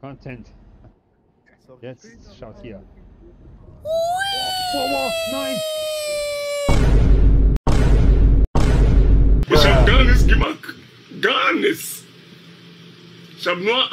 Content. So yes, shout here. Whoa, schaut know. Ich hab gar nichts gemacht. Gar nichts. Ich hab nur